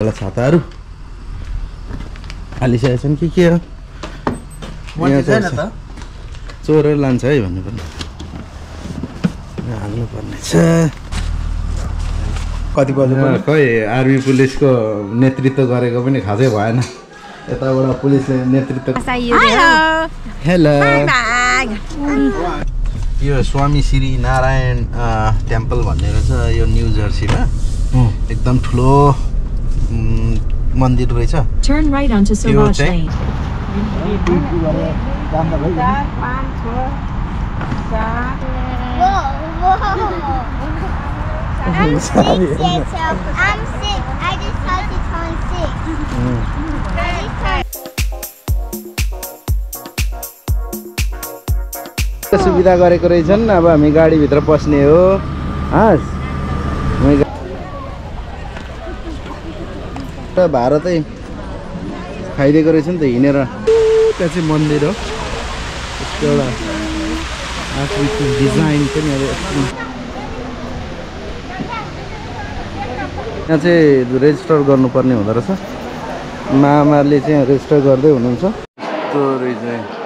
होला छाताहरू हालिसकेका छन् के के हो चोरेर लान्छ है भन्नुपर्ने हाल्नुपर्ने छ कति बजे खै आर्मी पुलिसको नेतृत्व गरेको पनि खासै भएन यताबाट पुलिसले नेतृत्व हेलो यो स्वामी श्री नारायण टेम्पल भन्ने रहेछ यो न्यु जर्सीमा एकदम ठुलो सुविधा गरेको रहेछन्। अब हामी गाडीभित्र पस्ने हो। हजुर त भाडा चाहिँ खाइदिएको रहेछ नि त हिँडेर। त्यहाँ चाहिँ मन्दिर हो। यस्तो एउटा आकृति डिजाइन पनि अब यहाँ चाहिँ रेजिस्टर गर्नुपर्ने हुँदो रहेछ। मामाले चाहिँ रेजिस्टर गर्दै हुनुहुन्छ। त्यो रहेछ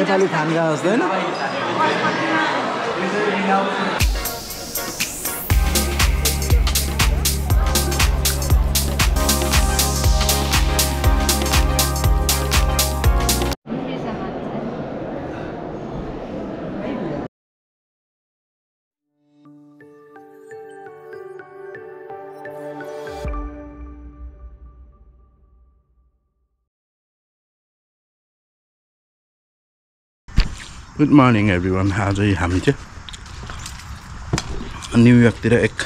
नेपाली खानका जस्तो होइन गुड मर्निङ एभ्री वान आज हामी चाहिँ न्युयोर्कतिर एक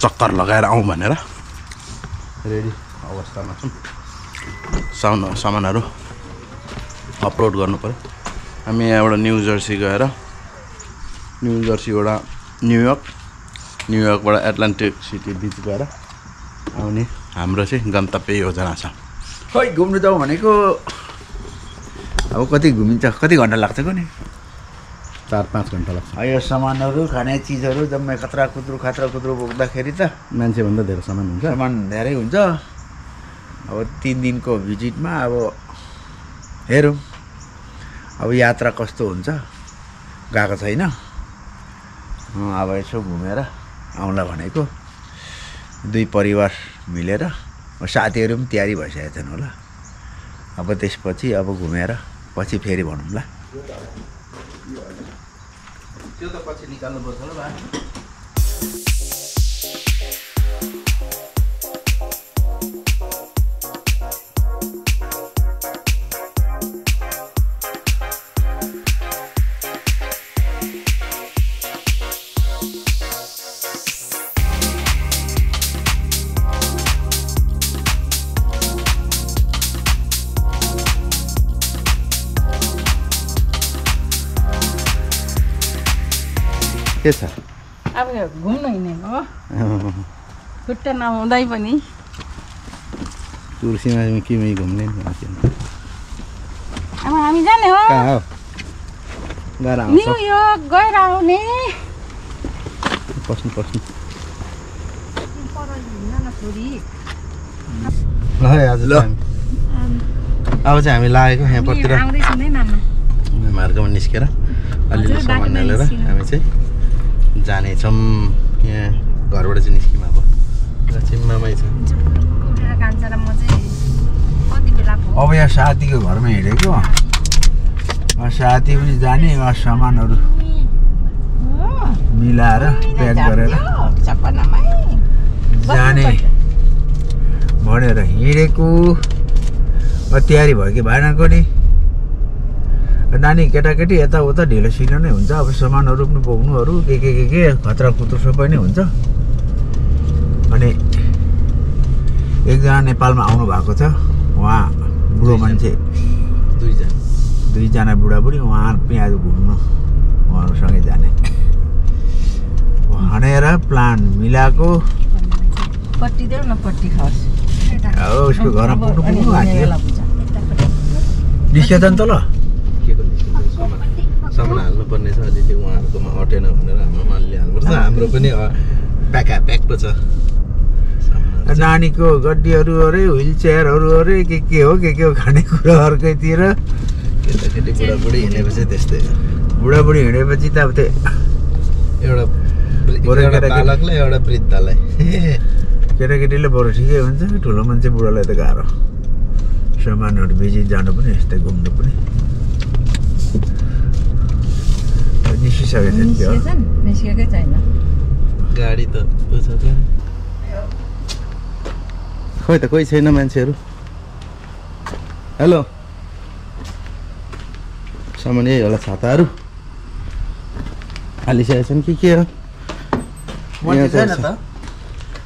चक्कर लगाएर आउँ भनेर रेडी अवस्थामा छौँ। साउन सामानहरू अपलोड गर्नु पऱ्यो हामी यहाँबाट न्यु जर्सी गएर न्यु जर्सीबाट न्युयोर्क न्युयोर्कबाट एटलान्टिक सिटी बिच गएर आउने हाम्रो चाहिँ गन्तव्य योजना छ। खै घुम्नु जाउँ भनेको अब कति घुमिन्छ? कति घन्टा लाग्छ को नि चार पाँच घन्टा लाग्छ। यो सामानहरू खाने चिजहरू जम्मै खतरा कुद्रु खतरा कुद्रु बोक्दाखेरि त मान्छेभन्दा धेरै सामान हुन्छ। सामान धेरै हुन्छ। अब तिन दिनको भिजिटमा अब हेरौँ। अब यात्रा कस्तो हुन्छ? गएको छैन। अब यसो घुमेर आउँला भनेको। दुई परिवार मिलेर साथीहरू पनि तयारी भइसकेका छन् होला। अब त्यसपछि अब घुमेर पछि फेरि भनौँला। त्यो त पछि निकाल्नुपर्छ ल के छ? अब घुम्नु हिँड्ने हो। खुट्टा नहुँदै पनि। तुलसीमा किमी घुम्ने। अब हामी जाने हो। न्युयोर्क गएर आउने। पस्नु पस्नु। ल ल है आज ल। चाहिँ हामी- अब चाहिँ हामी लागेको यहाँपट्टि मार्गमा निस्केर अलिअलि हजुर, सामान हालेर। हामी चाहिँ जानेछौँ। यहाँ घरबाट चाहिँ निस्क्यौँ अब। चिम्मामै छ। अब यहाँ साथीको घरमा हिँडेको। साथी पनि जाने सामानहरू मिलाएर प्याक गरेर जाने। भनेर हिँडेको। तयारी भयो कि भएन नि नानी केटाकेटी यताउता ढिलो सिलो नै हुन्छ अब सामानहरू पनि बोक्नुहरू के के के के खतरा खुतरा सबै नै हुन्छ। अनि एकजना नेपालमा आउनु भएको छ उहाँ बुढो मान्छे। दुईजना। दुईजना बुढाबुढी उहाँ पनि आज घुम्नु उहाँहरूसँगै जाने। भनेर प्लान मिलाएको। पट्टी देऊ न पट्टी उसको घरमा पुग्नु पुग्नु निस्किया त नि तल के को निस्किन्छ सामान सामान हाल्नुपर्ने छ अलिअलि उहाँहरूकोमा अटेन भनेर हाम्रोमा अलि हाल्नुपर्छ हाम्रो पनि प्याका प्याक पो छ। नानीको गड्डीहरू अरे व्हिल चेयरहरू अरे के के हो के के हो खानेकुरा अर्कैतिर केटाकेटी बुढाबुढी हिँडेपछि त्यस्तै हो। बुढाबुढी हिँडेपछि त अब त्यो एउटा एउटा केटाकेटी- बालकलाई एउटा वृद्धलाई केटाकेटीले बरु ठिकै हुन्छ ठुलो मान्छे बुढालाई त गाह्रो सामानहरू बेची जानु पनि यस्तै घुम्नु पनि निस्किसकेको छ नि त्यो निस्किएछन् निस्किएकै छैन गाडी त उ छ क्या। खोइ त कोही छैन मान्छेहरू हेलो सामान यही होला छाताहरू हालिसकेको छन् कि के हो। त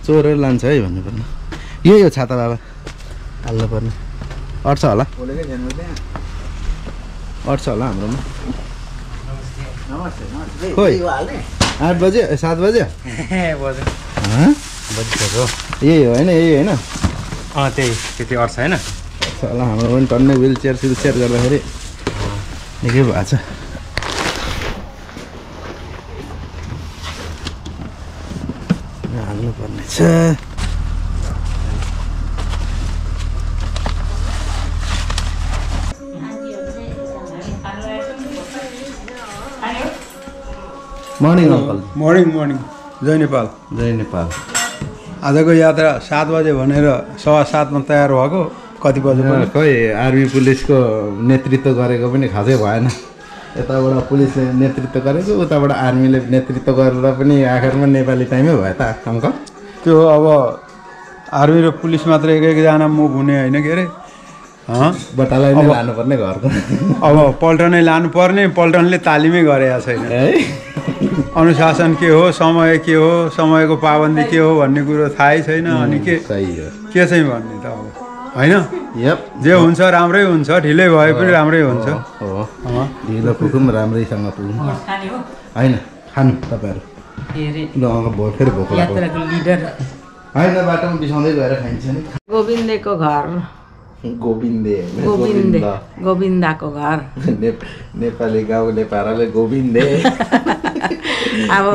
चोरेर लान्छ है भन्नुपर्ने यही हो छाता बाबा हाल्नुपर्ने अट्छ होला अट्छ होला हाम्रोमा खोइ। आठ बजे ए, सात बजे? बज्यो यही हो होइन यही होइन? अँ त्यही त्यति अट्छ होइन? होला हाम्रो पनि टन्नै विल चेयर सिल चेयर गर्दाखेरि। निकै भएको छ। हाल्नुपर्ने छ मर्निङ अङ्कल मर्निङ मर्निङ जय नेपाल जय नेपाल आजको यात्रा सात बजे भनेर सवा सातमा तयार भएको। कति बजे खोइ आर्मी पुलिसको नेतृत्व गरेको पनि खासै भएन। यताबाट पुलिसले नेतृत्व गरेको उताबाट आर्मीले नेतृत्व गरेर पनि आखिरमा नेपाली टाइमै भयो त अङ्कल। त्यो अब आर्मी र पुलिस मात्र एक एकजना मुख हुने होइन के अरे? हँ? बटालाई नै लानुपर्ने घरको। अब पल्टनै लानुपर्ने पल्टनले तालिमै गरेका छैन। है? अनुशासन के हो समय के हो समयको पाबन्दी के हो भन्ने कुरो थाहै छैन अनि के सही हो। के चाहिँ भन्ने त अब होइन? यप। जे हुन्छ राम्रै हुन्छ ढिलै भए पनि राम्रै हुन्छ। हो अँ। ढिलो पुगौँ राम्रैसँग पुगौँ। खाने हो। होइन खानु तपाईँहरू। ल फेरि भोक होइन बाटोमा बिसाउँदै गएर खाइन्छ नि। गोविन्दको घर। गोविन्दे गोविन्दे गोविन्द। गोविन्दाको घर ने- नेपाली गाउँले पाराले गोविन्दे। अब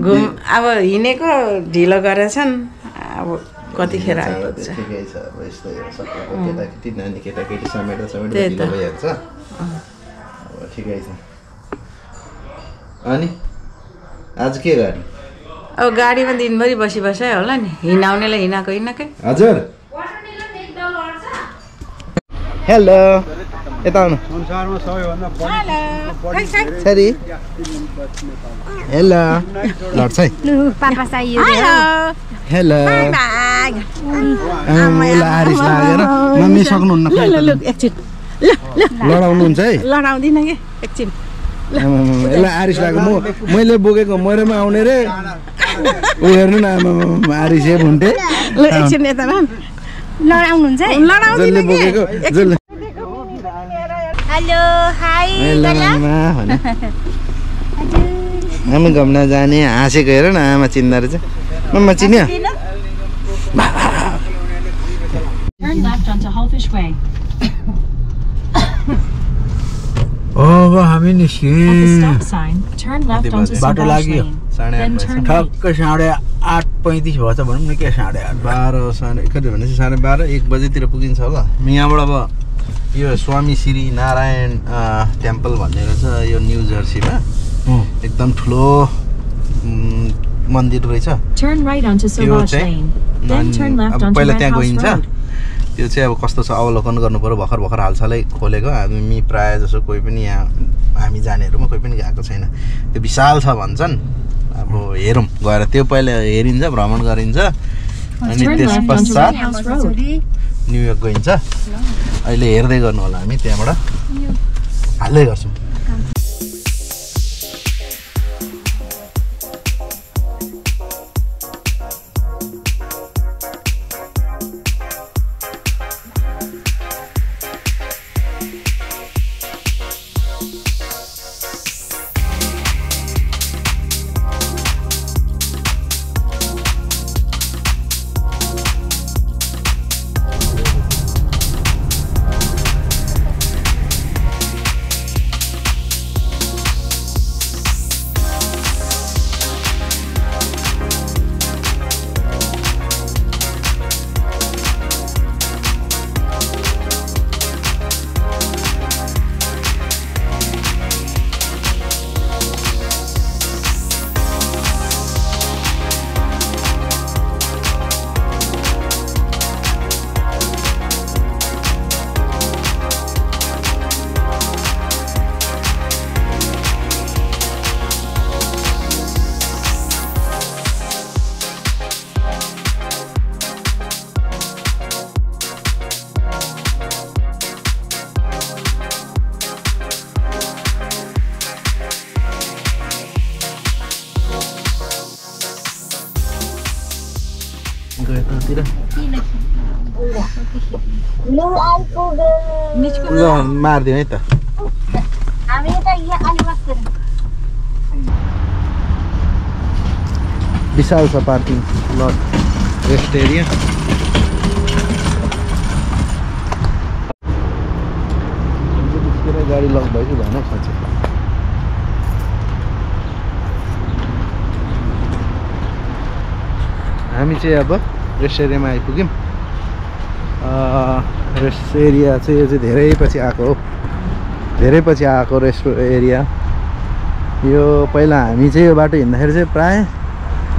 घुम अब हिँडेको ढिलो गरेछन्। अब कतिखेर आइपुग्छ। ठिकै छ। अब यस्तै हो केटाकेटी नानी केटाकेटी। ढिलो भइहाल्छ। अब ठिकै छ। अनि आज के गर्ने अब गाडीमा दिनभरि बसी बसाइ होला नि। हिँडाउनेलाई हिँडाएको हिँडाएकै हजुर। हेलो यता आउनु। सरी हेलो लड्छ। है. हेलो यसलाई आरिस लागेर मम्मी सक्नुहुन्न एकछिन लडाउनुहुन्छ है? लडाउँदिनँ कि? एकछिन यसलाई आरिस लाग्यो। म मैले बोकेको मैरोमा आउने रे। ऊ हेर्नु न आरिसे भुन्टे ल एकछिन यता लडाउनुहुन्छ? हेलो हाई हेलो आमा भन आमा घुम्न जाने हाँसेको हेर न आमा चिन्दा रहेछ। मम्मा चिन्यो? Turn left onto Hallfish Way. अब हामी At the निस्क्यौँ stop sign, turn left onto बाटो लाग्यो। ठक्क साढे आठ पैँतिस भएछ भनौँ न के साढे आठ? बाह्र साढे कति भनेपछि साढे बाह्र? एक बजीतिर पुगिन्छ होला। यहाँबाट अब यो स्वामी श्री नारायण टेम्पल भन्ने रहेछ यो न्यु जर्सीमा। एकदम ठुलो मन्दिर रहेछ। Turn right onto त्यो Subash चाहिँ Lane. Then अनि turn left अब onto पहिला त्यहाँ गइन्छ। त्यो चाहिँ अब कस्तो छ अवलोकन गर्नु पऱ्यो भर्खर भर्खर हालसालै खोलेको। हामी प्रायः जसो कोही पनि यहाँ हामी जानेहरूमा कोही पनि गएको छैन। त्यो विशाल छ भन्छन् अब हेरौँ गएर त्यो पहिला हेरिन्छ भ्रमण गरिन्छ। अनि त्यस पश्चात. न्युयोर्क गइन्छ। अहिले हेर्दै गर्नु होला हामी त्यहाँबाट। हाल्दै गर्छौँ। लु आइपुग्यो ल मारिदिउँ है त हामी त यहाँ अलि बस्दैन विशाल छ पार्किङ लट रेस्ट एरिया गाडी लक भयो कि भएन साँच्चै हामी चाहिँ अब रेस्ट एरियामा आइपुग्यौँ रेस्ट एरिया चाहिँ यो चाहिँ धेरै पछि आएको हो। धेरै पछि आएको रेस्ट एरिया यो पहिला हामी चाहिँ यो बाटो हिँड्दाखेरि चाहिँ प्राय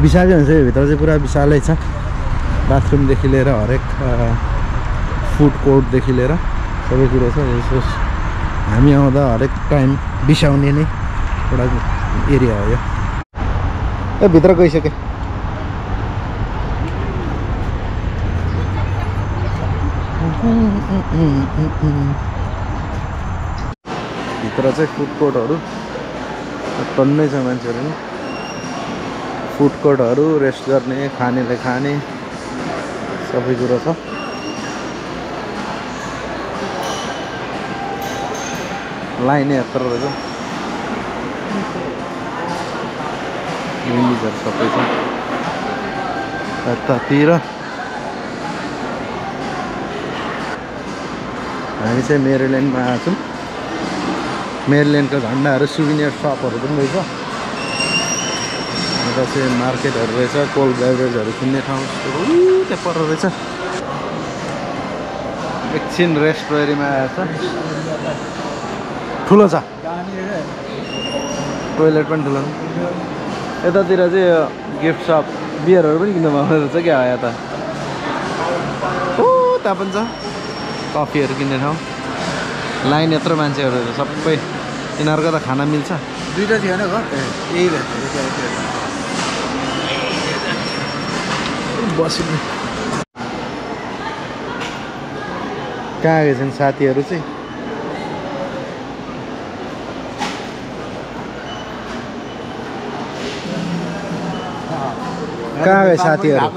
विशालै हुन्छ यो भित्र चाहिँ पुरा विशालै छ। बाथरुमदेखि लिएर हरेक फुड कोर्टदेखि लिएर सबै कुरो छ। हामी आउँदा हरेक टाइम बिसाउने नै एउटा एरिया हो यो। भित्र गइसकेँ। भित्र चाहिँ फुड कोर्टहरू टन्नै छ मान्छेहरू नि। फुड कोर्टहरू रेस्ट गर्ने खानेले खाने सबै कुरो छ। लाइनै यत्रो रहेछ। सबै छ। यतातिर हामी चाहिँ मेरील्यान्डमा आएको छौँ। मेरील्यान्डको झन्डाहरू सुविनियर सपहरू पनि रहेछ। यता चाहिँ मार्केटहरू रहेछ कोल्ड बेभरेजहरू किन्ने ठाउँ त्यहाँ पर रहेछ। एकछिन रेस्टुरेन्टमा आएछ। ठुलो छ। टोइलेट पनि ठुलो छ। यतातिर चाहिँ गिफ्ट सप बियरहरू पनि किन्नु पाउँदो रहेछ क्या यता ओ त्यहाँ पनि छ। कफीहरू किन्ने ठाउँ लाइन यत्रो मान्छेहरू सबै यिनीहरूको त खाना मिल्छ। दुइटा थियो होइन घर यही कहाँ गएछन् साथीहरू चाहिँ? कहाँ गए साथीहरू?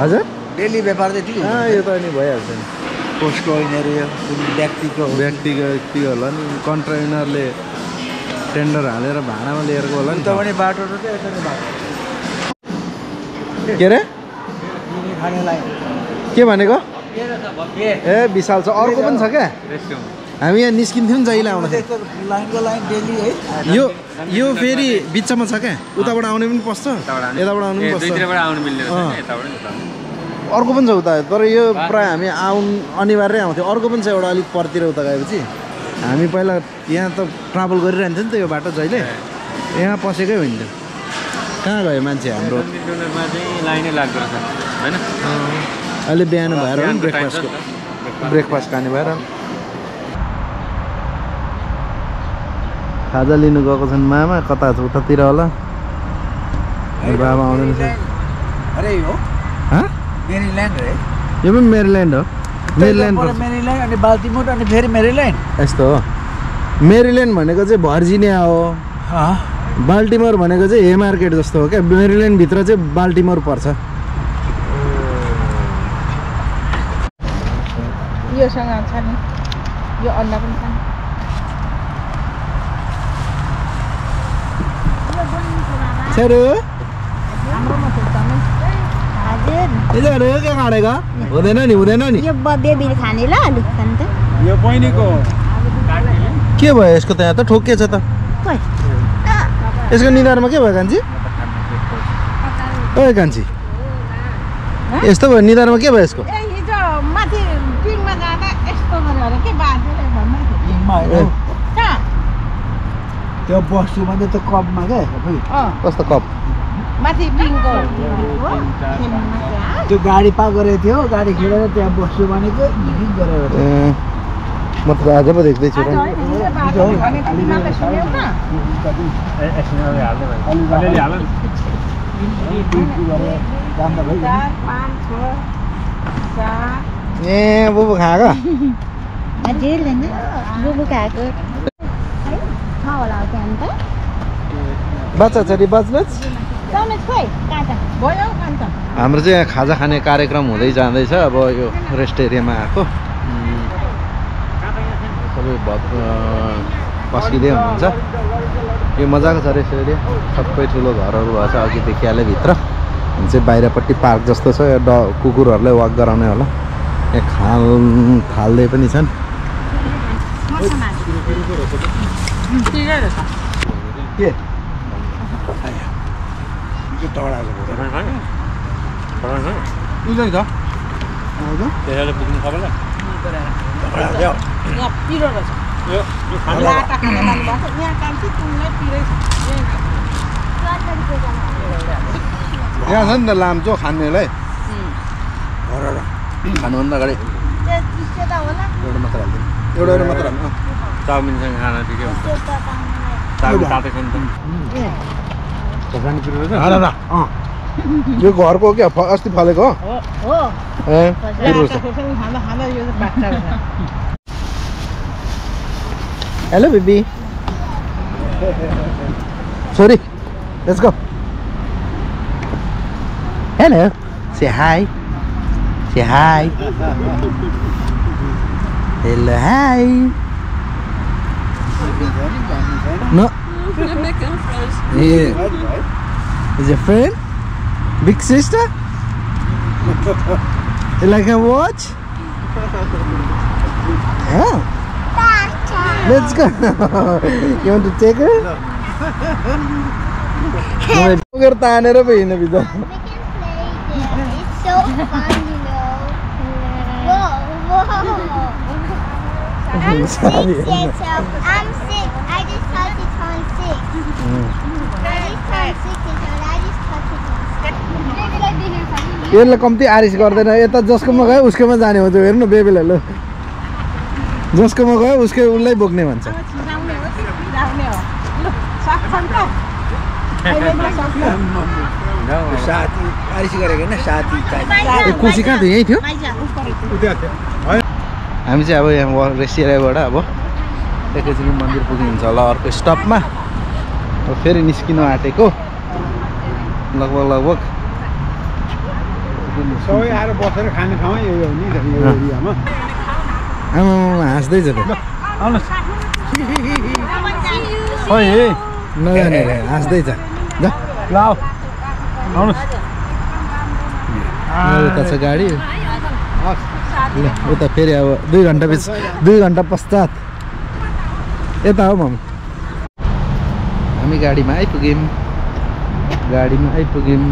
हजुर? डेली व्यापार चाहिँ ठिक यो त अनि भइहाल्छ नि। पोस्टको यिनीहरू यो कुन व्यक्तिको हो। व्यक्तिगत व्यक्ति होला नि कन्ट्रेनरले टेन्डर हालेर भाडामा लिएको होला नि उता पनि बाटो र? के अरे के भनेको ए विशाल छ अर्को पनि छ क्या? हामी यहाँ निस्किन्थ्यौँ नि जहिले है। यो यो फेरि बिचमा छ क्या? उताबाट आउने पनि पस्छ। यताबाट आउनु पनि पस्छ। अर्को पनि छ उता तर यो प्रायः हामी आउनु अनिवार्य आउँथ्यो। अर्को पनि छ एउटा अलिक परतिर उता गएपछि। हामी पहिला यहाँ त ट्राभल गरिरहन्थ्यो नि त यो बाटो जहिले। यहाँ पसेकै हुन्थ्यो। कहाँ गयो मान्छे हाम्रो? होइन अहिले बिहान भएर ब्रेकफास्टको। ब्रेकफास्ट खाने भएर। खाजा लिनु गएको छन् मामा कता छ उतातिर होला? बाबा आउँदैन अरे हँ। मेरील्यान्ड है यो पनि मेरील्यान्ड हो मेरील्यान्ड अनि बाल्टिमोर अनि फेरि मेरील्यान्ड यस्तो हो मेरील्यान्ड भनेको चाहिँ भर्जिनिया हो बाल्टिमोर भनेको चाहिँ हे मार्केट जस्तो हो क्या मेरील्यान्डभित्र चाहिँ बाल्टिमोर पर्छ योसँग छ नि यो अन्डा पनि छ नि सर हाम्रोमा त एकदमै हजुर के काटेको हुँदैन नि हुँदैन नि यो बेबीले खाने ल अलिक खान्छ यो बहिनीको के भयो यसको त यहाँ त ठोकिएछ त खोइ यसको निधारमा के भयो कान्छी ओए कान्छी यस्तो भयो निधारमा के भयो यसको ए के त्यो बस्छु भने त कपमा क्या कस्तो कप माथि पिङको त्यो गाडी पा गरेको थियो गाडी खेलेर त्यहाँ बस्छु भनेको गरेर ए म त आज पो देख्दैछु ए बुबु खाएको बुबु खाएको छ होला हो त्यहाँ त बच्चा छोरी बच बच भयो खान्छ हाम्रो चाहिँ यहाँ खाजा खाने कार्यक्रम हुँदै जाँदैछ अब यो रेस्ट एरियामा आएको। सबै भक पस्किँदै हुनुहुन्छ। यो मजाको छ रेस्ट एरिया। सबै ठुलो घरहरू भएको छ अघि देखिहाल्यो भित्र। अनि चाहिँ बाहिरपट्टि पार्क जस्तो छ यो ड कुकुरहरूलाई वाक गराउने होला। यहाँ खाल थाल्दै पनि छन्। ठिकै त्यसैले पुग्नु सबैलाई यहाँ छ। चाहिँ नि त लाम्चो खानेलाई खानुभन्दा अगाडि एउटा मात्र हालिदिनु एउटा एउटा मात्र हाल्नु। चाउमिनसँग खाना ठिकै हुन्छ चाउमिन तातो यो घरको क्या अस्ति फलेको? Hello baby sorry let's go hello say hi say hi hello hi no I'm from American friends. Yeah. Is your friend? Big sister? you like a watch? Yeah. Let's go. you want to take her? No. Wait, look at Tana na We can play this. It's so fun, you know. Whoa, whoa. I'm six years old. यसलाई कम्ती आरिस गर्दैन। यता जसकोमा गयो उसकोमा जाने हो त्यो। हेर्नु बेबीलाई ल। जसकोमा गयो उसकै उसलाई बोक्ने भन्छ। कोसी कहाँ थियो? यहीँ थियो? हामी चाहिँ अब यहाँ रेस्ट एरियाबाट अब एकैछिन मन्दिर पुगिन्छ होला अर्को स्टपमा फेरि निस्किनु आँटेको। लगभग लगभग। सबै आएर बसेर खाने ठाउँ यही हो नि यो अँ। एरियामा। आमा हाँस्दैछ त। है नजाने हाँस्दैछ। ल। आउनुहोस्। उता छ गाडी। ल उता फेरि अब दुई घन्टा पछि दुई घन्टा पश्चात। यता हो मम। हामी गाडीमा आइपुग्यौँ गाडीमा आइपुग्यौँ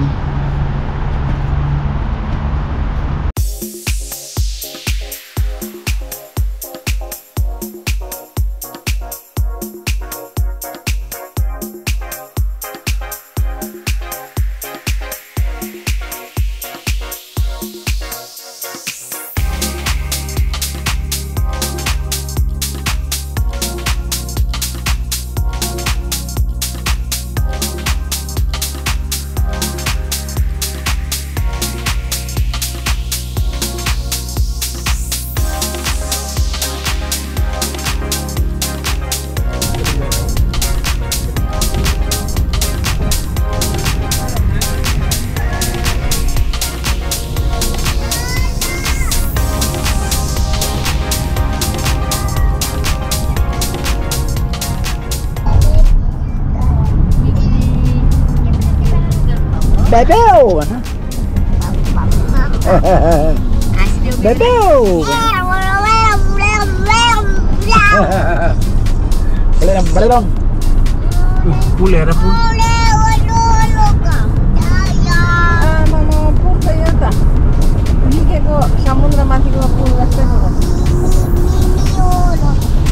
पुल हेर पुल पुल त यो त निकेको समुद्रमाथिको पुल जस्तै।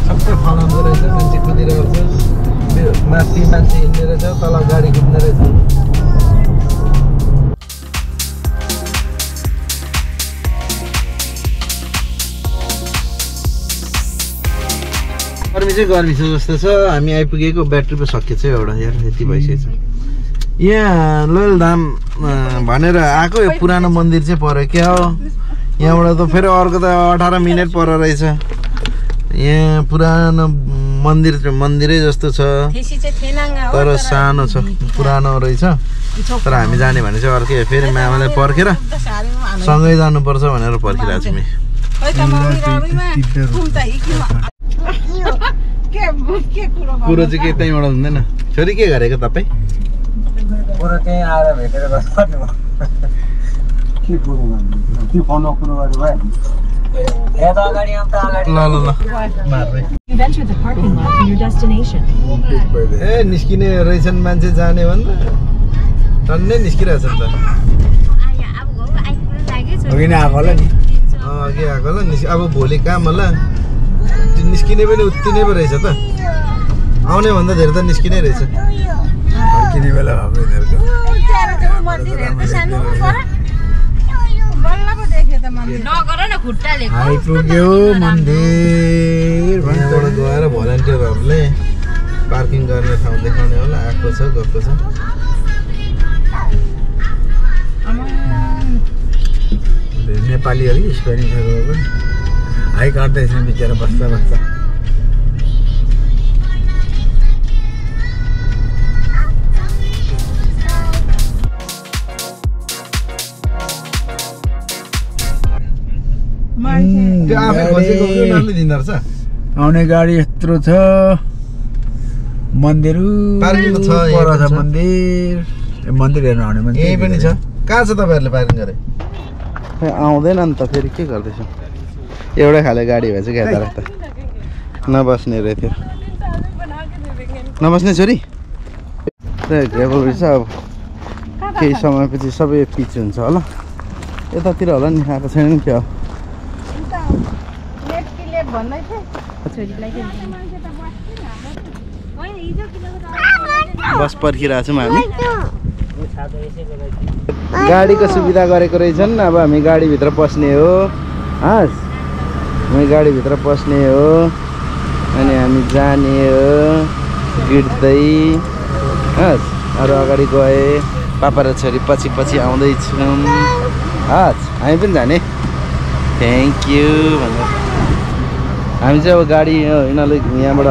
सबै फलाउँदो रहेछ मान्छे कुदिरहेको छ माथि मान्छे हिँड्ने रहेछ तल गाडी कुद्ने रहेछ चाहिँ गर्मी छ जस्तो छ हामी आइपुगेको ब्याट्री पो सकिएछ एउटा यार यति भइसकेछ। यहाँ लोयल धाम भनेर आएको यो पुरानो मन्दिर चाहिँ पऱ्यो क्या हो? यहाँबाट त फेरि अर्को त अठार मिनट पर रहेछ। यहाँ पुरानो मन्दिर मन्दिरै जस्तो छ। ठेसी चाहिँ थिएन तर सानो छ पुरानो रहेछ। तर हामी जाने भने चाहिँ अर्कै हो। फेरि मामालाई पर्खेर सँगै जानुपर्छ भनेर पर्खिरहेको छु कुरो कुरो चाहिँ के त्यहीँबाट हुँदैन छोरी के गरेको तपाईँ कुरो त्यहीँ आएर भेटेर के कुरो गर्नु के फोनमा कुरो गर्नु भयो. ए निस्किने रहेछन् मान्छे जाने भन्दा टन्नै निस्किरहेछ नि त अघि नै आएको होला नि अँ, अघि आएको होला अब भोलि काम होला निस्किने पनि उति नै पो रहेछ त। आउने भन्दा धेरै त निस्किनै रहेछ। फर्किने बेला भएको आइपुग्यो मन्दिर। यहाँबाट गएर भलन्टियरहरूले पार्किङ गर्ने ठाउँ देखाउने होला। आएको छ गएको छ। नेपाली हो कि स्पेनिसहरू पनि हाई काट्दैछन् बिचरा दिँदो रहेछ? आउने गाडी यत्रो छ। मन्दिर छ, पर। मन्दिर। मन्दिर हेर्नु आउने मान्छे। पनि छ। कहाँ छ तपाईँहरूले पार्किङ गरे? आउँदैन नि त फेरि के गर्दैछ? एउटै खाले गाडी भएछ क्या यता राख्दा नबस्ने रहेछ त्यो नबस्ने छोरी ग्रेभल रहेछ अब केही समयपछि सबै पिच हुन्छ होला. यतातिर होला नि आएको छैन नि थिएँ बस पर्खिरहेको छौँ हामी गाडीको सुविधा गरेको रहेछन् अब हामी गाडीभित्र पस्ने हो. हस् हामी गाडीभित्र पस्ने हो अनि हामी जाने हो गिड्दै हस् अरू अगाडि गए पापा र छोरी पछि पछि आउँदैछौँ। हस् हामी पनि जाने। थ्याङ्क यू भनेर। हामी चाहिँ अब गाडी यिनीहरूले यहाँबाट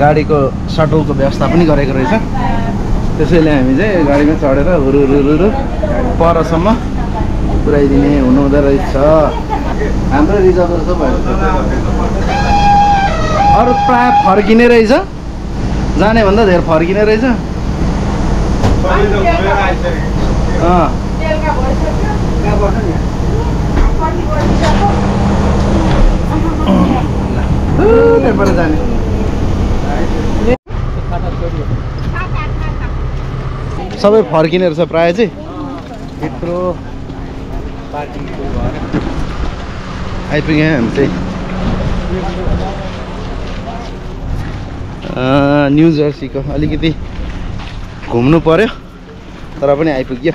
गाडीको सटलको व्यवस्था पनि गरेको रहेछ। त्यसैले हामी चाहिँ गाडीमा चढेर हुरु हुरु हुरु हुरु परसम्म पुऱ्याइदिने हुनुहुँदो रहेछ। हाम्रो रिजर्भ जस्तो भयो। अरू प्रायः फर्किने रहेछ। जाने भन्दा धेरै फर्किने रहेछ। त्यहाँबाट जाने। सबै फर्किने रहेछ प्रायः चाहिँ। यत्रो आइपुग्यौँ हामी चाहिँ न्यु जर्सीको अलिकति घुम्नु पर्यो तर पनि आइपुग्यो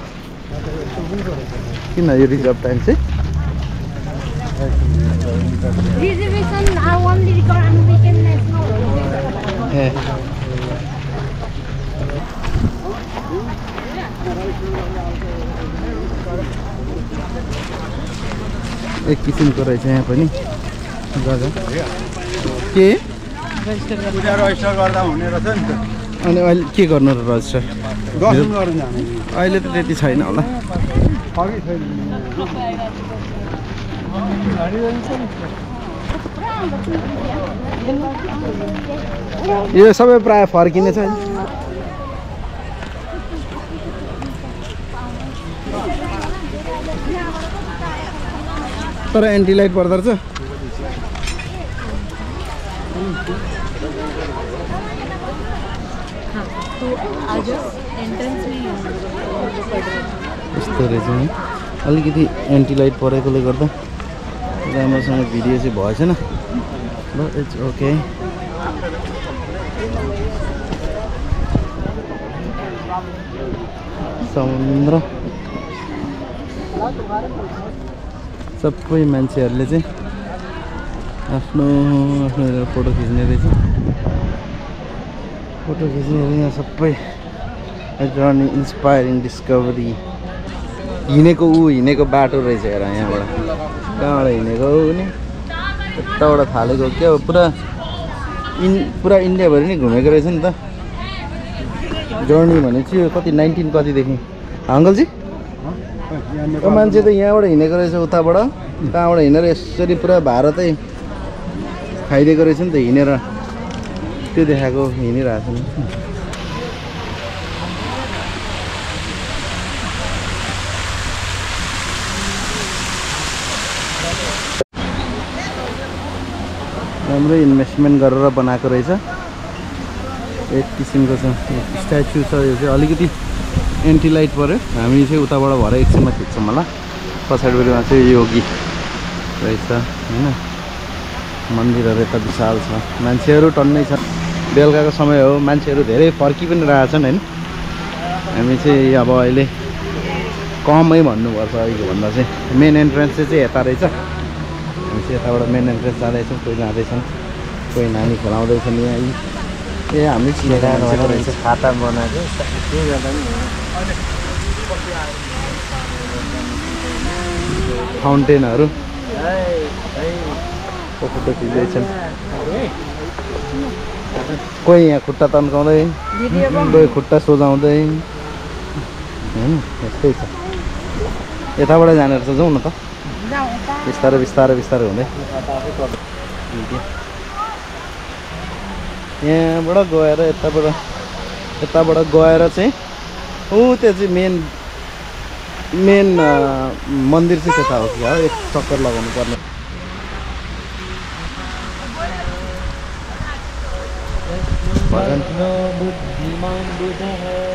किन यो रिजर्भ टाइम चाहिँ. ए एक किसिमको रहेछ यहाँ पनि। जग्गा के? रहेछ अनि अहिले के गर्नु र रजिस्टर? अहिले त त्यति छैन होला। यो सबै प्रायः फर्किने तर एन्टी लाइट पर्दो रहेछ यस्तो रहेछ नि। अलिकति एन्टी लाइट परेकोले गर्दा राम्रोसँग भिडियो चाहिँ भएछैन ल इट्स ओके समुद्र सबै मान्छेहरूले चाहिँ आफ्नो आफ्नो फोटो खिच्ने रहेछ। फोटो खिच्नेहरू यहाँ सबै जर्नी इन्सपायरिङ डिस्कभरी हिँडेको ऊ हिँडेको बाटो रहेछ हेर यहाँबाट। कहाँबाट हिँडेको हो नि? यताबाट थालेको क्या हो? पुरा इन पुरा इन्डियाभरि नै घुमेको रहेछ नि त। जर्नी भनेपछि यो कति नाइन्टिन कतिदेखि? अङ्कलजी? यो मान्छे त यहाँबाट हिँडेको रहेछ उताबाट। कहाँबाट हिँडेर यसरी पुरा भारतै खाइदिएको रहेछ नि त हिँडेर। त्यो देखाएको हिँडिरहेको छ नि। राम्रो इन्भेस्टमेन्ट गरेर बनाएको रहेछ। एक किसिमको छ स्ट्याचु छ यो चाहिँ अलिकति एन्टी लाइट पऱ्यो। हामी चाहिँ उताबाट भएर एकछिनमा खिच्छौँ होला। पछाडिपट्टिमा चाहिँ योगी रहेछ होइन? मन्दिरहरू यता विशाल छ। मान्छेहरू टन्नै छ। बेलुकाको समय हो। मान्छेहरू धेरै फर्कि पनि रहेछन् होइन? हामी चाहिँ अब अहिले कमै भन्नुपर्छ अहिले भन्दा चाहिँ। मेन एन्ट्रेन्स चाहिँ यता रहेछ। हामी चाहिँ यताबाट मेन एन्ट्रेन्स जाँदैछौँ। कोही जाँदैछन् कोही नानी खेलाउँदैछन् यहाँ। ए हामी खाता बनाएको। के गर्दा पनि फाउन्टेनहरू को फोटो खिच्दैछन् कोही यहाँ खुट्टा तन्काउँदै कोही खुट्टा सोझाउँदै होइन यस्तै छ। यताबाट जाने रहेछ जाउँ न त। बिस्तारै बिस्तारै बिस्तारै हुँदै। यहाँबाट गएर यताबाट यताबाट गएर चाहिँ ऊ त्यो चाहिँ मेन मेन मन्दिर चाहिँ त्यता हो कि हो एक चक्कर लगाउनु पर्ने।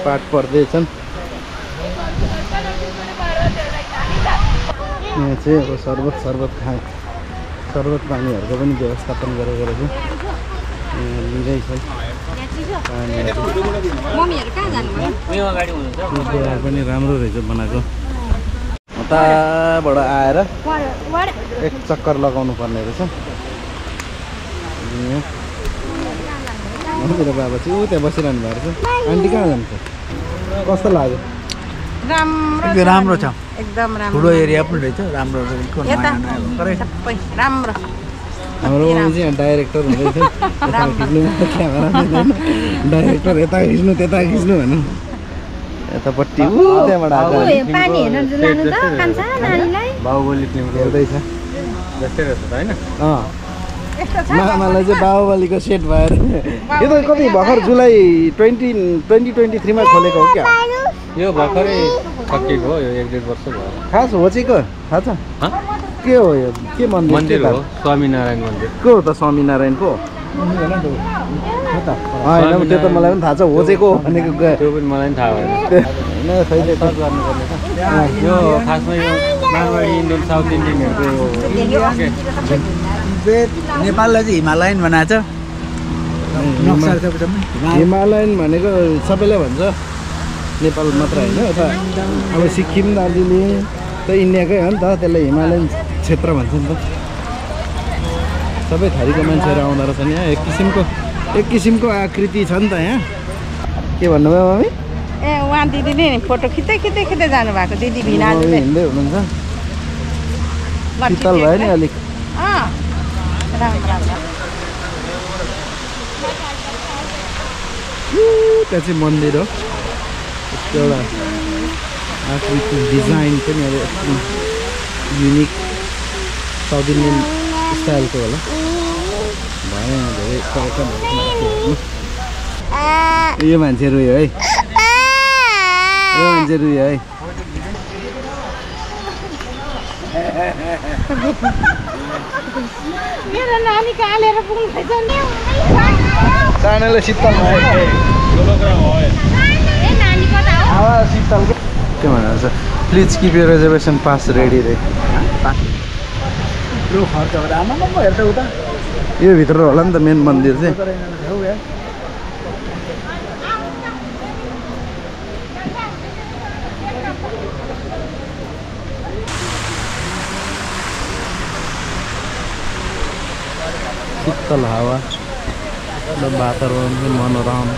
पाठ पढ्दैछन् यहाँ चाहिँ अब शर्बत शर्बत खा शर्बत पानीहरूको पनि व्यवस्थापन गरेको रहेछ यहाँ पनि राम्रो रहेछ बनाएको उताबाट आएर एक चक्कर लगाउनु पर्ने रहेछ। मेरो बाबा चाहिँ ऊ त्यहाँ बसिरहनु भएको रहेछ। आन्टी कहाँ जान्छ? कस्तो लाग्यो? राम्रो एकदम राम्रो छ। एकदम राम्रो। ठुलो एरिया पनि रहेछ राम्रो। हाम्रो चाहिँ डाइरेक्टर हुँदै थियो। यता खिच्नु क्यामेरा डाइरेक्टर यता खिच्नु त्यता खिच्नु भनौँ यतापट्टि ऊ त्यहाँबाट आएको पानी हेर्न लानु त कान्छा नानीलाई। बाहुबली फिल्मको हेर्दैछ। जस्तै रहेछ त होइन। मामालाई चाहिँ बाहुबलीको सेट भएर। यो त कति भर्खर जुलाई ट्वेन्टी ट्वेन्टी ट्वेन्टी थ्रीमा खोलेको हो क्या? यो भर्खरै सकिएको हो यो एक डेढ वर्ष भयो। खास हो चाहिँ को? थाहा छ? हँ? के हो यो? के मन्दिर? मन्दिर हो स्वामीनारायण मन्दिर। को हो त स्वामीनारायणको? होइन त्यो त मलाई पनि थाहा छ हो चाहिँ को हो भनेको त्यो पनि मलाई पनि थाहा भएन। होइन यो खासमा यो मारवाडी इन्डियन साउथ इन्डियनहरूको नेपाललाई चाहिँ हिमालयन बनाएको छ। हिमालयन भनेको सबैले भन्छ। नेपाल मात्र होइन अब सिक्किम दार्जिलिङ त इन्डियाकै हो नि त त्यसलाई हिमालयन क्षेत्र भन्छ नि त। सबै थरीको मान्छेहरू आउँदो रहेछन् यहाँ। एक किसिमको एक किसिमको आकृति छ नि त यहाँ। के भन्नुभयो मम्मी ए उहाँ दिदीले नि फोटो खिच्दै खिच्दै खिच्दै जानुभएको। दिदी मम्मी हिँड्दै हुनुहुन्छ। शीतल भयो नि अलिक। त्यहाँ चाहिँ मन्दिर हो। एउटा आकृति डिजाइन पनि अब युनिक साउथ इन्डियन स्टाइलको होला भएन यहाँ धेरै पर्यटनहरू। यो मान्छे रुयो है यो मान्छे रुयो है मेरो नानी कहाँ लिएर पुग्नु सानोले शीतल शीतल के भन्नुहुन्छ प्लिज किप यो रिजर्भेसन पास रेडी रे यत्रो खर्च गरेर आमा म हेर्छ उता। यो भित्र होला नि त मेन मन्दिर चाहिँ। शीतल हावा र वातावरण चाहिँ मनोरम।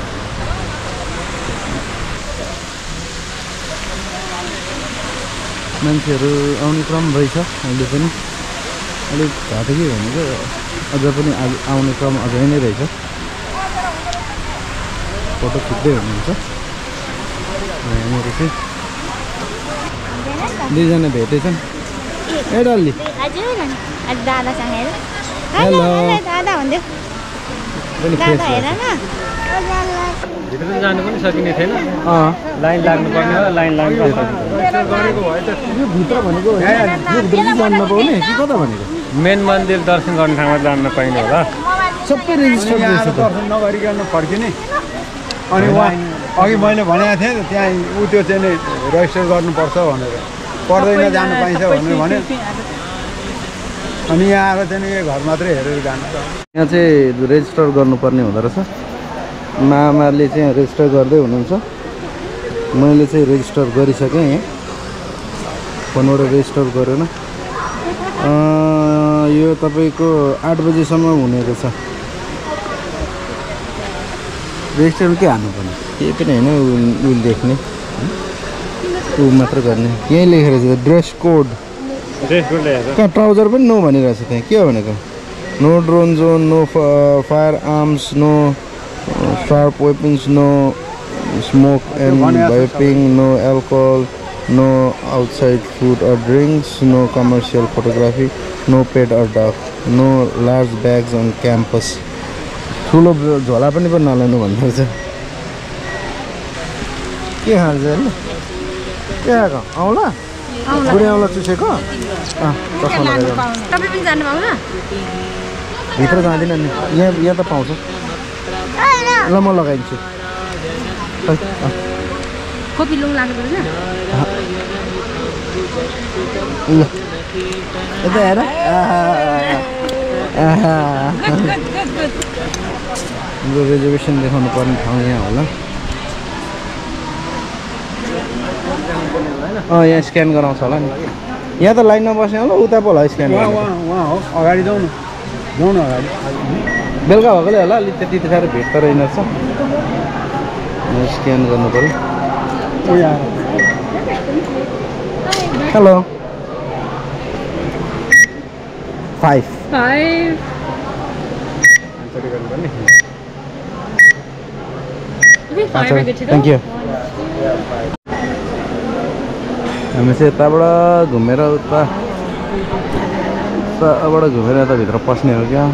मान्छेहरू आउने क्रम रहेछ अहिले पनि। अलिक घाँटो के भनेको अझ पनि आज आउने क्रम अझै नै रहेछ। फोटो खिच्दै हुनुहुन्छ। यहाँनिर चाहिँ दुईजना? भेटेछन्। ए डल्ली। न। भित्र जानु पनि सकिने थिएन अँ। लाइन लाग्नुपर्ने हो लाइन लाग्नु भित्र भनेको जानु नपाउने कि कता भनेको? मेन मन्दिर दर्शन गर्ने ठाउँमा जान नपाइने होला। सबै दर्शन नगरिकन फर्किने। अनि उहाँ अघि मैले भनेको थिएँ नि त्यहाँ ऊ त्यो चाहिँ नि रेजिस्टर गर्नुपर्छ भनेर। पर्दैन जानु पाइन्छ भनेर भने अनि यहाँ आएर चाहिँ नि यो घर मात्रै हेरेर जानु यहाँ चाहिँ रेजिस्टर गर्नुपर्ने हुँदो रहेछ। मामाले चाहिँ रेजिस्टर गर्दै हुनुहुन्छ। मैले चाहिँ रेजिस्टर गरिसकेँ। यहाँ। फोनबाट रेजिस्टर गरेन। अँ, यो तपाईँको आठ बजीसम्म हुने रहेछ रेजिस्टर के हाल्नुपर्ने? केही पनि होइन उ- उ लेख्ने ऊ मात्र गर्ने। यहीँ लेखेर छ ड्रेस कोड कहाँ ट्राउजर पनि नो भनिरहेछ त्यहाँ। के हो भनेको? No drone zone no firearms no sharp weapons no smoke and vaping no alcohol no outside food or drinks no commercial photography no pets or dog no large bags on campus ठुलो झोला पनि पो नलानु भन्दो रहेछ के खान्छ अहिले के खाएको औँला बुढी औँला चुसेको भित्र जाँदिनँ नि यहाँ यहाँ त पाउँछ ल म लगाइदिन्छु खै, अँ, कोपी लुङ लाग्नुपर्छ ल यता हेर आहा, आहा। हाम्रो रिजर्भेसन देखाउनु पर्ने ठाउँ यहाँ होला अँ यहाँ स्क्यान गराउँछ होला नि। यहाँ त लाइनमा बस्ने होला उता पो होला स्क्यान अगाडि जाउँ न। जाउँ न अगाडि। बेलुका भएकोले होला अलिक त्यति साह्रो भेट त रहेन रहेछ स्क्यान गर्नु पऱ्यो। फाइभ थ्याङ्क यू हामी चाहिँ यताबाट घुमेर उता उताबाट घुमेर यता भित्र पस्ने हो क्या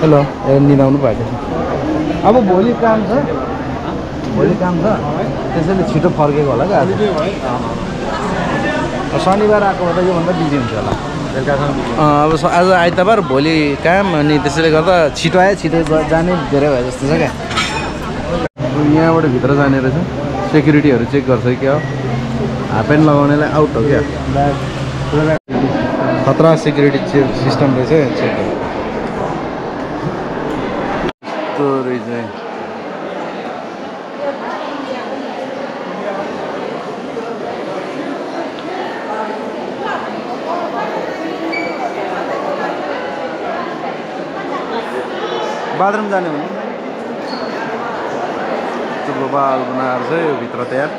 हेलो ए निदाउनु भएको छ अब भोलि काम छ भोलि काम छ त्यसैले छिटो फर्केको होला क्या आज शनिबार आएको भए त योभन्दा बिजी हुन्छ होला। अब आज आइतबार भोलि काम अनि त्यसैले गर्दा छिटो आयो छिटो जाने धेरै भयो जस्तो छ क्या। यहाँबाट भित्र जाने रहेछ। सेक्युरिटीहरू चेक गर्छ क्या हाफ प्यान्ट लगाउनेलाई आउट हो क्या? खतरा सेक्युरिटी चेक सिस्टम रहेछ चेक रहेछ बाथरुम जाने भने त्यो बाल बनाएर चाहिँ यो भित्र तयार।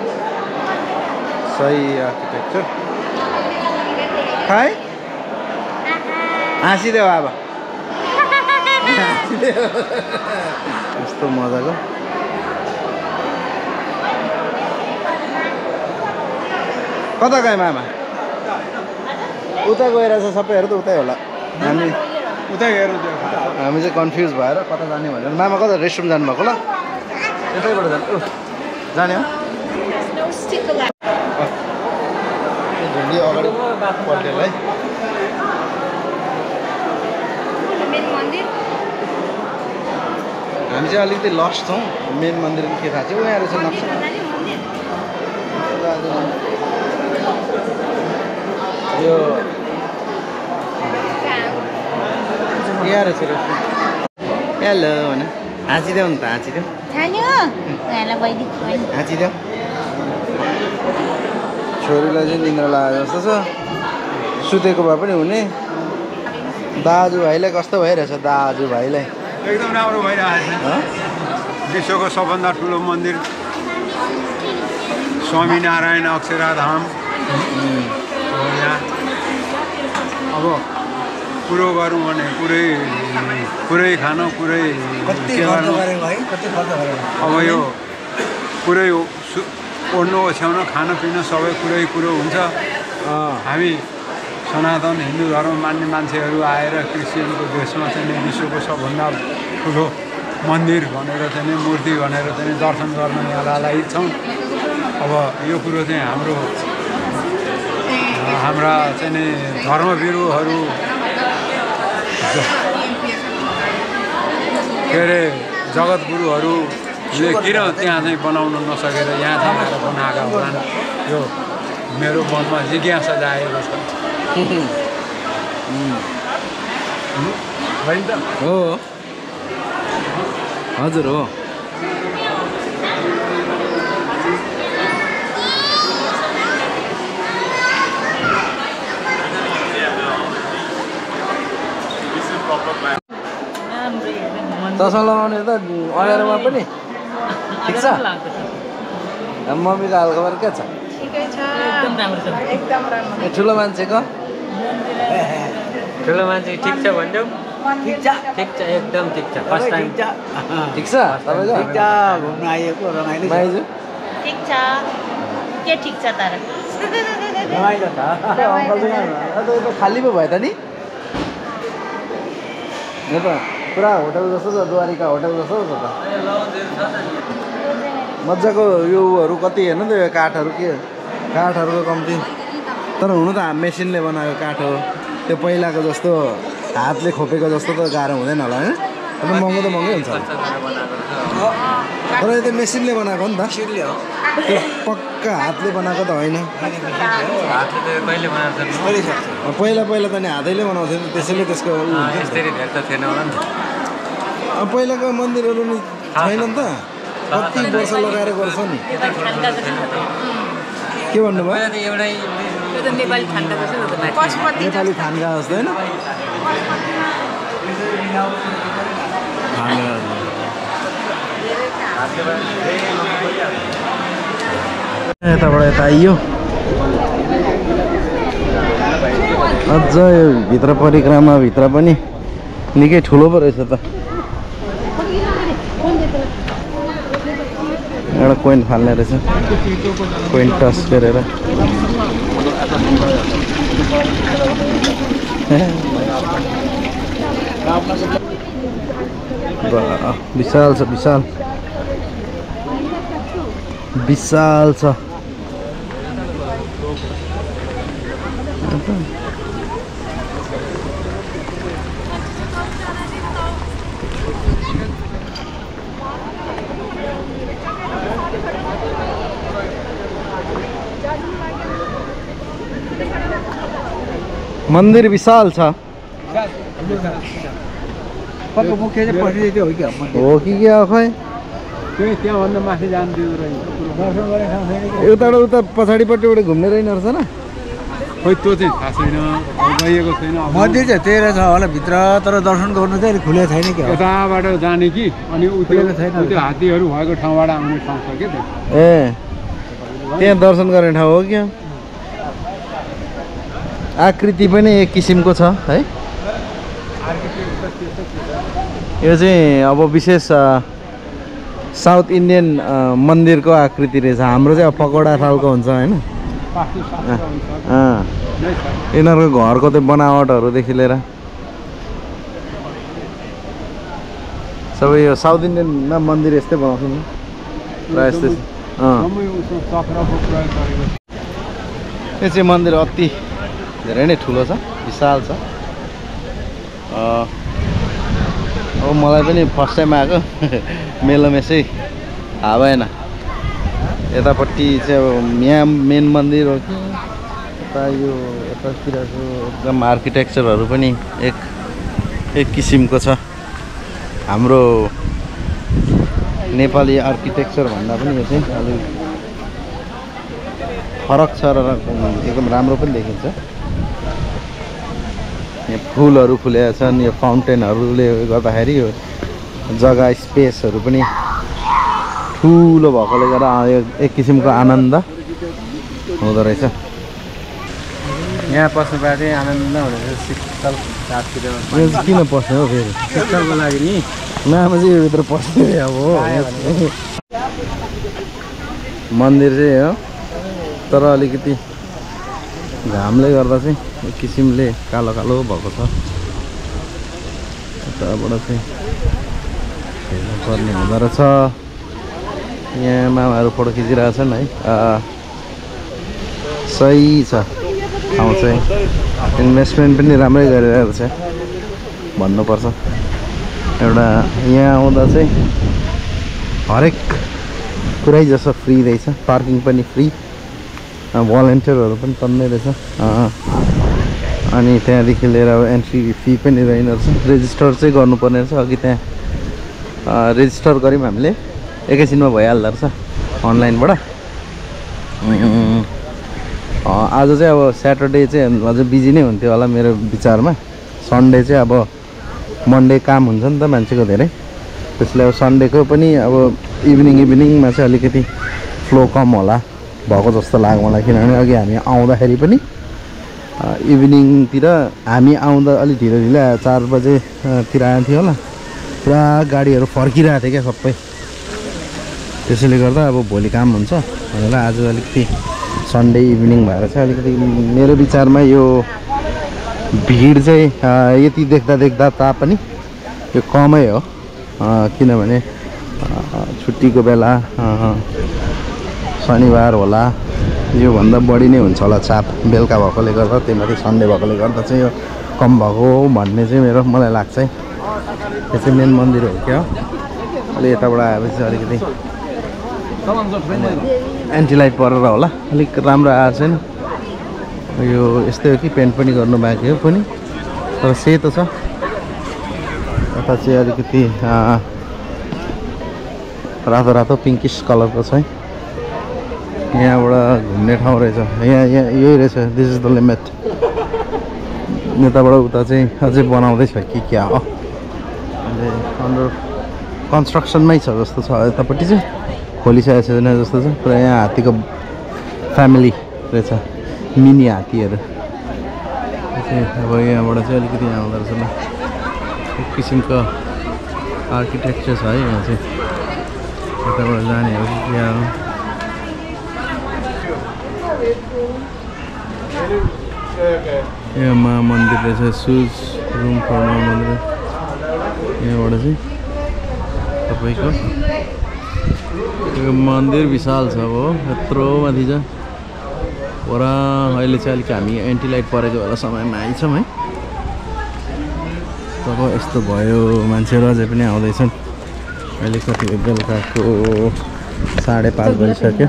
सही आर्किटेक्चर। खाइ हाँसिदेऊ अब। यस्तो मजाको। कता गयो मामा? उता गएर चाहिँ सबैहरू त उतै होला। हामी उतै त्यो। हामी चाहिँ कन्फ्युज भएर कता जाने भनेर। मामा कता रेस्टरुम जानुभएको? ल। यतैबाट जाने। जाने हो। झुन्डी अगाडि पल्टेल है। हामी चाहिँ अलिकति लस्ट छौँ। मेन मन्दिर के थाहा छ उहाँ रहेछ नक्सा। यो यहाँ रहेछ रेस्टुरेन्ट हेलो भन हाँसिदेऊ नि त हाँसिदेऊ हाँसिदेऊ छोरीलाई चाहिँ निन्द्रा लागेको जस्तो छ सुतेको भए पनि हुने दाजुभाइलाई कस्तो भइरहेछ दाजुभाइलाई एकदम राम्रो भइरहेको छ हँ? विश्वको सबभन्दा ठुलो मन्दिर स्वामीनारायण अक्षराधाम यहाँ अब कुरो गरौँ भने कुरै कुरै खानु के गर्नु गरेको अब यो सु ओढ्नु ओछ्याउनु खानपिन सबै कुरै कुरो हुन्छ। हामी सनातन हिन्दू धर्म मान्ने मान्छेहरू आएर क्रिस्चियनको देशमा चाहिँ नि विश्वको सबभन्दा ठुलो मन्दिर भनेर चाहिँ नि मूर्ति भनेर चाहिँ नि दर्शन गर्न यहाँलाई छौँ। अब यो कुरो चाहिँ हाम्रो हाम्रा चाहिँ नि धर्मविरुहरू के अरे जगतगुरुहरूले किन त्यहाँ चाहिँ बनाउन नसकेर यहाँ चाहिँ आएर बनाएका होलान् यो मेरो मनमा जिज्ञासा जागेको छ। होइन त। हो। हजुर हो। चस्मा लगाउने त अँध्यारोमा पनि ठिक छ। मम्मीको हालखबर के छ? ए, ठुलो मान्छेको? ठुलो मान्छे ठिक छ भनिदेऊ ठिक छ। ठिक छ एकदम ठिक छ। फर्स्ट टाइम ठिक छ। तपाईँको? घुम्न आइएको रमाइलो छ। माइजू? ठिक छ। के ठिक छ तर? रमाइलो छ। त खाली पो भयो त नि? यो त पुरा होटल जस्तो छ द्वारिका होटल जस्तो छ त मजाको यो उहरू कति हेर्नु त यो काठहरू के? काठहरूको कम्ती। तर हुनु त मेसिनले बनाएको काठ हो। त्यो पहिलाको जस्तो हातले खोपेको जस्तो त गाह्रो हुँदैन होला होइन महँगो त महँगै हुन्छ तर यो त मेसिनले बनाएको हो नि त। त्यो पक्का हातले बनाएको त होइन। पहिला पहिला त नि हातैले बनाउँथ्यो नि त्यसैले त्यसको थिएन होला नि त। अब पहिलाको मन्दिरहरू नि छैन नि त। कति वर्ष लगाएर गर्छ नि। के भन्नुभयो? पहिला त एउटै नेपाली थानगा जस्तो होइन। यताबाट यता आइयो। अझ यो भित्र परिक्रमाभित्र पनि निकै ठुलो पो रहेछ त। एउटा कोइन फाल्ने रहेछ। कोइन टस गरेर। विशाल छ विशाल। विशाल छ। मन्दिर विशाल छ। हो क्या कि के हो खै? त्यही त्यहाँभन्दा माथि जानु दिँदो रहेछ दर्शन गर्ने ठाउँ छैन कि एउटाबाट उता पछाडिपट्टिबाट घुम्ने रहेन रहेछ न? खोइ त्यो चाहिँ थाहा छैन गइएको छैन मन्दिर चाहिँ तेह्र छ होला भित्र तर दर्शन गर्नु चाहिँ अहिले खुलेको छैन क्या? यताबाट जाने कि? अनि उ त्यो खुलेको छैन। त्यो हात्तीहरू भएको ठाउँबाट आउने ठाउँ छ त्यो। ए त्यहाँ दर्शन गर्ने ठाउँ हो क्या आकृति पनि एक किसिमको छ है? यो चाहिँ अब विशेष साउथ इन्डियन मन्दिरको आकृति रहेछ। हाम्रो चाहिँ अब पकौडा खालको हुन्छ होइन? यिनीहरूको घरको त्यो बनावटहरूदेखि लिएर। सबै यो साउथ इन्डियनमा मन्दिर यस्तै बनाउँछ नि। प्रायः यस्तै यो चाहिँ मन्दिर अति धेरै नै ठुलो छ विशाल छ। अब मलाई पनि फर्स्ट टाइम आएको। मेलोमेसै थाहा भएन। यतापट्टि चाहिँ अब यहाँ मेन मन्दिर हो। कि यता यो यतातिरको एकदम आर्किटेक्चरहरू पनि एक एक किसिमको छ। हाम्रो नेपाली आर्किटेक्चर भन्दा पनि यो चाहिँ अलिक फरक छ र एकदम राम्रो पनि देखिन्छ। यहाँ फुलहरू फुलेका छन् यो फाउन्टेनहरूले गर्दाखेरि यो जग्गा स्पेसहरू पनि ठुलो भएकोले गर्दा यो एक किसिमको आनन्द हुँदो रहेछ। यहाँ पस्नुबाट चाहिँ आनन्द शीतल साथतिर यो चाहिँ किन पस्ने हो फेरि? पिक्चरको लागि नि। नाम चाहिँ यो भित्र पस्ने अब। हो मन्दिर चाहिँ हो तर अलिकति घामले गर्दा चाहिँ एक किसिमले कालो कालो भएको छ। यताबाट चाहिँ हेर्नुपर्ने हुँदो रहेछ। यहाँ मामाहरू फोटो खिचिरहेछन् है। सही छ। ठाउँ चाहिँ इन्भेस्टमेन्ट पनि राम्रै गरिरहेको छ। भन्नुपर्छ। एउटा यहाँ आउँदा चाहिँ हरेक कुरै जसो फ्री रहेछ। पार्किङ पनि फ्री। भलन्टियरहरू पनि तन्नै रहेछ। अनि त्यहाँदेखि लिएर अब एन्ट्री फी पनि रहेन रहेछ। रेजिस्टर चाहिँ गर्नुपर्ने रहेछ। अघि त्यहाँ रेजिस्टर गऱ्यौँ हामीले। एकैछिनमा भइहाल्दो रहेछ अनलाइनबाट आज चाहिँ अब स्याटरडे चाहिँ अझ बिजी नै हुन्थ्यो होला मेरो विचारमा। सन्डे चाहिँ अब मन्डे काम हुन्छ नि त मान्छेको धेरै। त्यसले अब सन्डेको पनि अब इभिनिङ इभिनिङमा चाहिँ अलिकति फ्लो कम होला। भएको जस्तो लाग्यो मलाई किनभने अघि हामी आउँदाखेरि पनि इभिनिङतिर हामी आउँदा अलिक ढिलो ढिलो चार बजेतिर आएको थियो होला। पुरा गाडीहरू फर्किरहेको थियो क्या सबै। त्यसैले गर्दा अब भोलि काम हुन्छ। भनेर आज अलिकति सन्डे इभिनिङ भएर चाहिँ अलिकति मेरो विचारमा यो भिड चाहिँ यति देख्दा देख्दा तापनि यो कमै हो। किनभने छुट्टीको बेला शनिबार होला। योभन्दा बढी नै हुन्छ होला चाप। बेलुका भएकोले गर्दा त्यही माथि सन्डे भएकोले गर्दा चाहिँ यो कम भएको हो भन्ने चाहिँ मेरो मलाई लाग्छ है। यो चाहिँ मेन मन्दिर हो क्या अलि यताबाट आएपछि अलिकति एन्टी लाइट परेर होला। अलिक राम्रो आएको छैन। यो यस्तै हो कि पेन्ट पनि गर्नु बाँकी हो पनि। तर सेतो छ। यता चाहिँ अलिकति रातो रातो पिङ्किस कलरको छ है। यहाँबाट घुम्ने ठाउँ रहेछ। यहाँ यहाँ यही रहेछ। दिस इज द लिमिट यताबाट उता चाहिँ अझै बनाउँदैछ कि क्या हो अहिले अन्डर कन्स्ट्रक्सनमै छ जस्तो छ। यतापट्टि चाहिँ खोलिसकेको छैन जस्तो छ। पुरा यहाँ हात्तीको फ्यामिली रहेछ। मिनी हात्तीहरू। अब यहाँबाट चाहिँ अलिकति यहाँ आउँदो रहेछ एक किसिमको आर्किटेक्चर छ है यहाँ चाहिँ। यताबाट जाने हो कि क्या हो यहाँ मा मन्दिर रहेछ सुज रुम फर मा मन्दिर यहाँबाट चाहिँ तपाईँको मन्दिर विशाल छ हो यत्रो माथि छ पुरा अहिले चाहिँ अलिक हामी एन्टी लाइट परेको बेला समयमा आइछौँ है तब यस्तो भयो मान्छेहरू अझै पनि आउँदैछन्। अहिले कति? बेलुकाको साढे पाँच बजिसक्यो।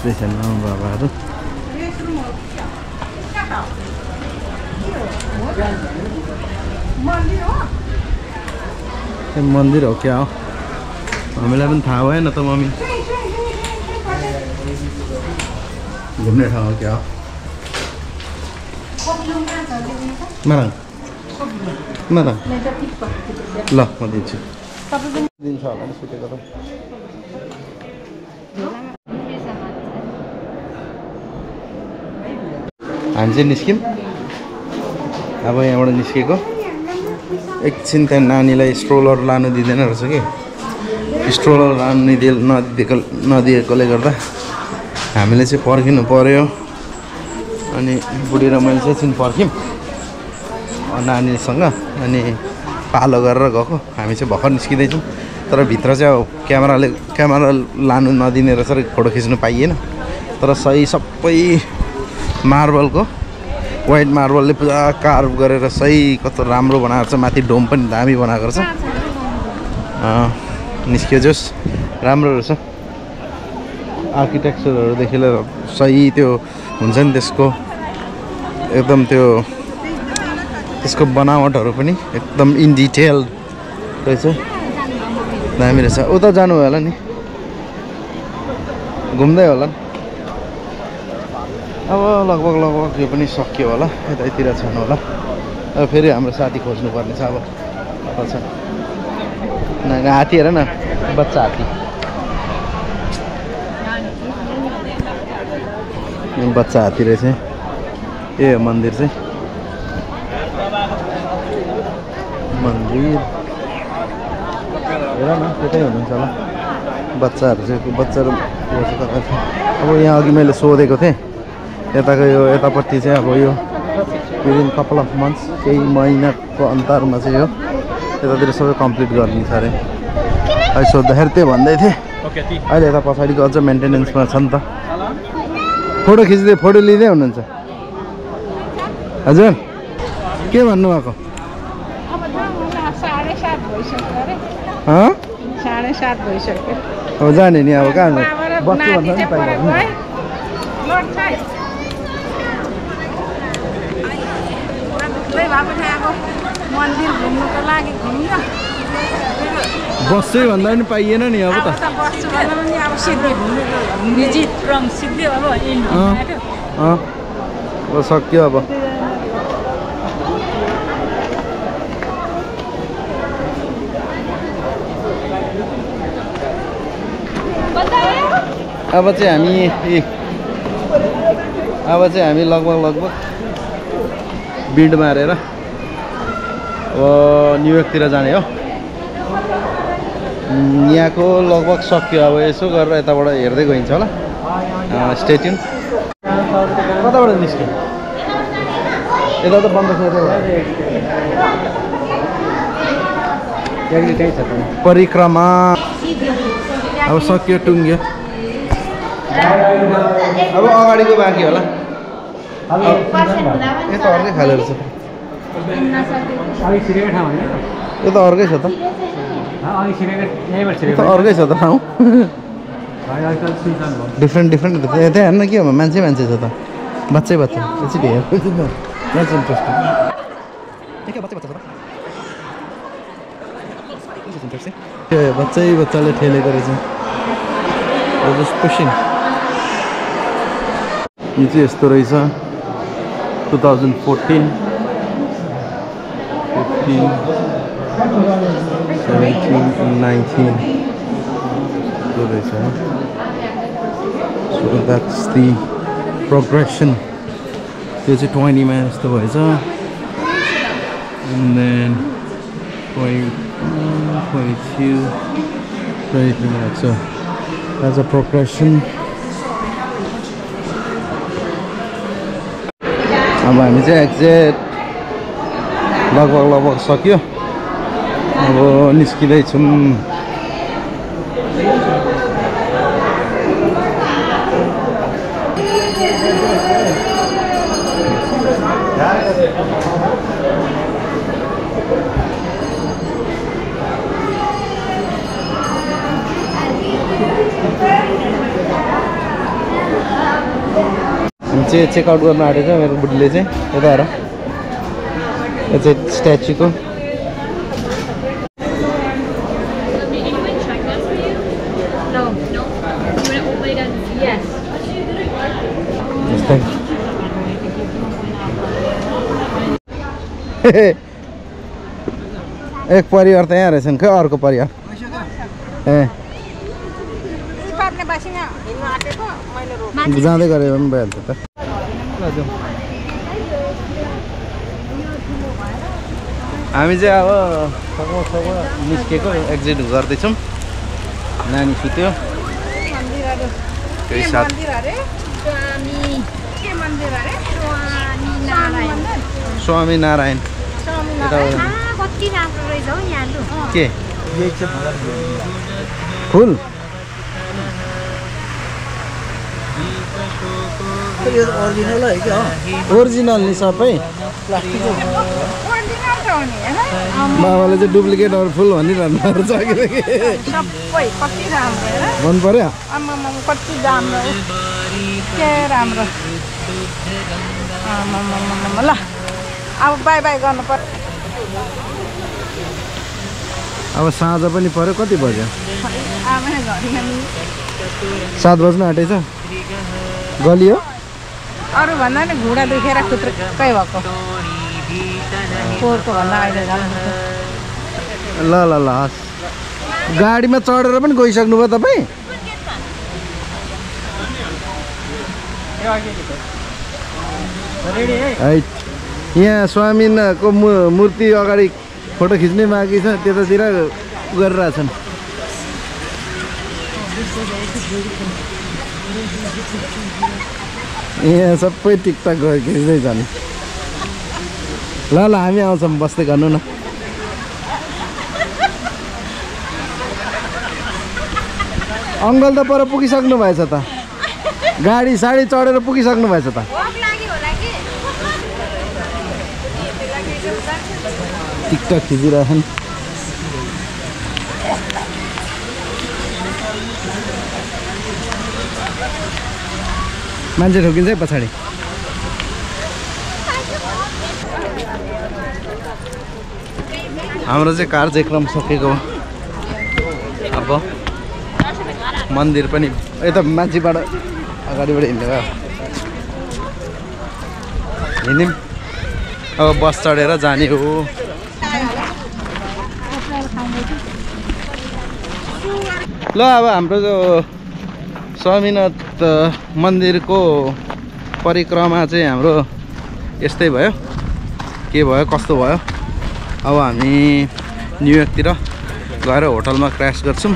पस्दैछन् बाबाहरू त्यो मन्दिर हो क्या हो हामीलाई पनि थाहा भएन त मम्मी घुम्ने ठाउँ हो क्या हो मारा मारा ल म दिन्छु दिन्छ होला नि सुतेको त हामी चाहिँ निस्क्यौँ। अब यहाँबाट निस्केको। एकछिन त्यहाँ नानीलाई स्ट्रोलर लानु दिँदैन रहेछ कि। स्ट्रोलर लानु नदिए नदिएको नदिएकोले गर्दा हामीले चाहिँ पर्खिनु पऱ्यो अनि बुढी र मैले चाहिँ एकछिन पर्ख्यौँ। नानीसँग अनि पालो गरेर गएको। हामी चाहिँ भर्खर निस्किँदैछौँ। तर भित्र चाहिँ अब क्यामेराले क्यामेरा लानु नदिने रहेछ फोटो खिच्नु पाइएन। तर सही सबै मार्बलको। वाइट मार्बलले पुरा कार्भ गरेर सही कस्तो राम्रो बनाएको छ माथि डोम पनि दामी बनाएको रहेछ। निस्क्यो जोस्। राम्रो रहेछ। आर्किटेक्चरहरूदेखि लिएर सही त्यो हुन्छ नि त्यसको। एकदम त्यो त्यसको बनावटहरू पनि एकदम इन डिटेल रहेछ। दामी रहेछ। उता जानु होला नि? घुम्दै होला। नि अब लगभग लगभग यो पनि सकियो होला यतैतिर छन् होला। अब फेरि हाम्रो साथी खोज्नुपर्ने छ अब। छ। हात्ती हेर न। बच्चा हात्ती बच्चा हात्ती रहेछ। ए मन्दिर चाहिँ। मन्दिर। हेर न त्यतै हुनुहुन्छ होला। बच्चाहरू चाहिँ बच्चाहरू अब यहाँ अघि मैले सोधेको थिएँ। यताको यो यतापट्टि चाहिँ अब यो विदिन कपाल अफ मन्थ्स केही महिनाको अन्तरमा चाहिँ यो यतातिर सबै कम्प्लिट गरिदिन्छ अरे। अहिले सोद्धाखेरि त्यही भन्दै थिएँ। अहिले यता पछाडिको अझ मेन्टेनेन्समा छ नि त। फोटो खिच्दै फोटो लिँदै हुनुहुन्छ। हजुर के भन्नुभएको? अब त साढे सात भइसक्यो अरे। हँ? साढे सात भइसक्यो। अब जाने नि अब कहाँ बस्छु नाति भन्दा पनि चाहिँ पर पाइहाल्नु गए लोड छ है? दुःखै भए पनि अब मन्दिर घुम्नुको लागि घुम्यो बस्छु भन्दा पनि पाइएन नि अब त। बस्छु भन्दा पनि अब सिद्धि भिजिट फ्रम सिद्धि अब सक्यो अब। अब चाहिँ हामी ए, अब चाहिँ हामी लगभग लगभग बिड मारेर न्युयोर्कतिर जाने हो। यहाँको लगभग सक्यो। अब यसो गरेर यताबाट हेर्दै गइन्छ होला। स्टेट्युन कताबाट निस्क्यो यता त बन्द। परिक्रमा। अब सक्यो टुङ्ग्यो। अब अगाडिको बाँकी होला। यो त अर्कै खाले रहेछ यो त अर्कै छ त अर्कै छ त ठाउँ डिफ्रेन्ट डिफ्रेन्ट त्यहाँ हेर्न के हो मान्छे मान्छे छ त बच्चै बच्चा एकचोटि हेर द्याट्स इन्ट्रेस्टिङ बच्चै बच्चाले ठेलेको रहेछ यो चाहिँ यस्तो रहेछ two thousand fourteen fifteen seventeen nineteen यस्तो रहेछ So that's the progression. त्यो चाहिँ ट्वेन्टीमा यस्तो भएछ and then 20, uh, 22, 23 that's a, that's a progression. अब हामी चाहिँ एक्ज्याक्ट लगभग लगभग सक्यो अब निस्किँदैछौँ चाहिँ चेकआउट गर्न आँटेको छ मेरो बुढीले चाहिँ यता हेर यो चाहिँ स्ट्याचुको एक परिवार त यहाँ रहेछन् खै अर्को परिवार ए जाँदै गरेर पनि भइहाल्छ त हामी चाहिँ अब सगो सगो निस्केको एक्जिट गर्दैछौँ। नानी सुत्यो। त्यही के साथ स्वामी। नारायण। के? फुल? यो ओरिजिनल है क्या? ओरिजिनल नि सबै। बाबाले चाहिँ डुप्लिकेटहरू फुल भनिरहनु भएको छ किनकि। सबै कति राम्रो हेर। मन पर्यो कति राम्रो। के राम्रो। ल। अब बाई बाई गर्नु पर्यो अब साँझ पनि पर्यो। कति बज्यो? सात बज्न आँटेछ? गलियो? अरू भन्दा नि घुँडा दुखेर खुत्रुक्कै भएको? ल ल ल हस्। गाडीमा चढेर पनि गइसक्नु भयो तपाईँ? है यहाँ स्वामीको मु मूर्ति अगाडि फोटो खिच्ने बाँकी छ त्यतातिर गरिरहेछन् यहाँ सबै टिकटक खिच्दै छन् ल ल हामी आउँछौँ बस्दै गर्नु न। अङ्कल त पर पुगिसक्नु भएछ त। गाडी साडी चढेर पुगिसक्नु भएछ त। टिकटक खिचिरहेछन्। मान्छे ठोकिन्छ है पछाडि। हाम्रो चाहिँ कार्यक्रम सकेको अब मन्दिर पनि यता मान्छेबाट अगाडिबाट हिँड्ने भयो हिँड्यौँ। अब बस चढेर जाने हो। ल अब हाम्रो जो स्वामीनाथ मन्दिरको परिक्रमा चाहिँ हाम्रो यस्तै भयो। के भयो कस्तो भयो? अब हामी न्युयोर्कतिर गएर होटलमा क्रास गर्छौँ.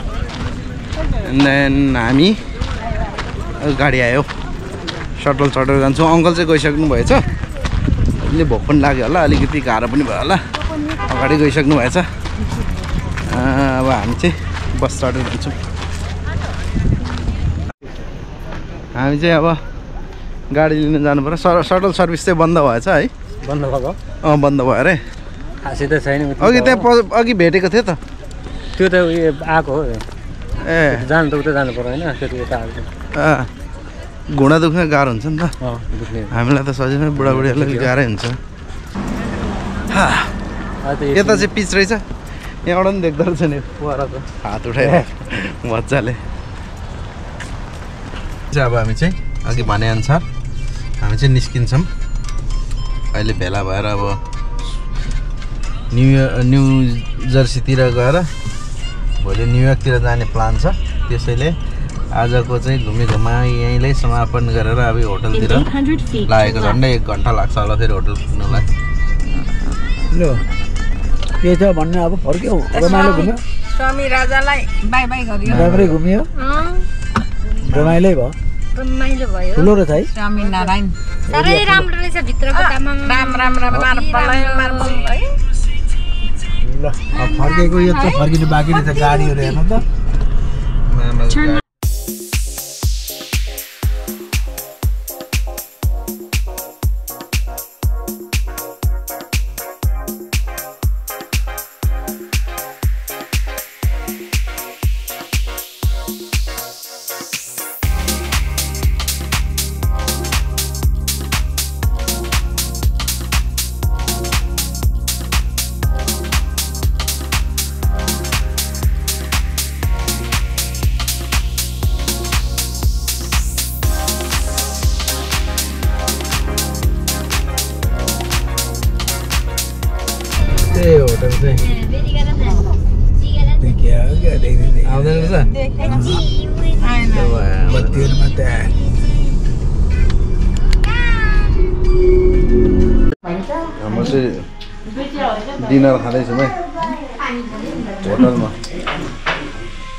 एन्ड देन हामी गाडी आयो। सटल चढेर जान्छौँ। अङ्कल चाहिँ गइसक्नु भएछ। अलि भोक पनि लाग्यो होला। अलिकति गाह्रो पनि भयो होला। अगाडि गइसक्नु भएछ। अब हामी चाहिँ बस चढेर जान्छौँ। हामी चाहिँ अब गाडी लिन जानु पऱ्यो स सटल सर्भिस चाहिँ बन्द भएछ है। बन्द भएको? अँ बन्द भयो अरे। खासै त छैन अघि त्यहाँ अघि भेटेको थियो त। त्यो त उयो आएको हो। ए। जानु त उता जानु पर्यो होइन त्यो उता आएको। घुँडा दुख्न गाह्रो हुन्छ नि त। हामीलाई त सजिलै बुढाबुढीहरूलाई गाह्रै हुन्छ। त यता चाहिँ पिच रहेछ। यहाँबाट पनि देख्दो रहेछ नि। परको हात उठाएर। मजाले। चाहिँ अब हामी चाहिँ अघि भनेअनुसार हामी चाहिँ निस्किन्छौँ। अहिले भेला भएर अब न्यु न्यु जर्सीतिर गएर भोलि न्युयोर्कतिर जाने प्लान छ। त्यसैले आजको चाहिँ घुमी घुमा यहीँलाई समापन गरेर अब यो होटलतिर 800 feet, लागेको झन्डै एक घन्टा लाग्छ होला फेरि होटल पुग्नुलाई ल के छ भन्ने अब फर्क्यौ? रमाइलो घुम्यो? स्वामी राजालाई बाई बाई गरियो। राम्रै घुमियो? रमाइलै भयो? रमाइलो भयो। ठुलो रहेछ है स्वामी नारायण। साह्रै राम्रो रहेछ भित्रको तामाङ। राम राम राम मार्बल है। ल फर्केको यो चाहिँ फर्किनु बाँकी रहेछ गाडीहरू हेर्नु त। चाहिँ आउँदैन हाम्रो चाहिँ डिनर खाँदैछौँ है होटलमा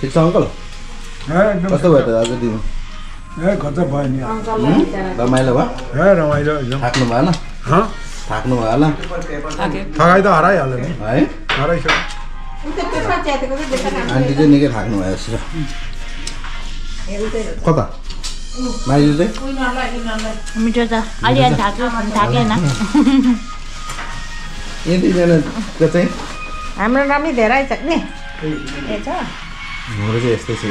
ठिक छ अङ्कल एकदम कस्तो भयो त आज दिन ए खतरा भयो नि रमाइलो भयो ए रमाइलो एकदम थाक्नु भएन हँ थाक्नु भयो होला। थकाइ त हराइहाल्यो नि। है? हराइसक्यो। आन्टी चाहिँ निकै थाक्नु भयो जस्तो छ कता? माइजू चाहिँ? मिठो छ। अलिअलि थाक्यो थाकेन। यतिजनाको चाहिँ? हाम्रो नामै धेरै छ नि। ए छ। हाम्रो चाहिँ यस्तै छ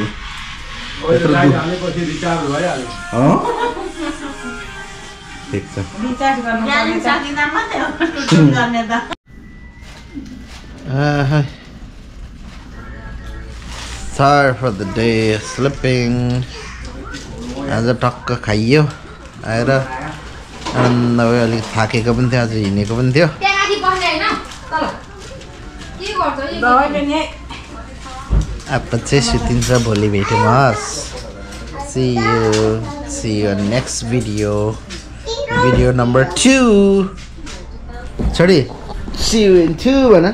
ठिक छ Sorry for the day sleeping आज टक्क खाइयो आएर आनन्द भयो अलिक थाकेको पनि थियो आज हिँडेको पनि थियो अब चाहिँ सुतिन्छ भोलि भेटौँ हस् see see next video video number two छोडी सी यु इन टू भन